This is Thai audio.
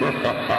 ฮ่าฮ่า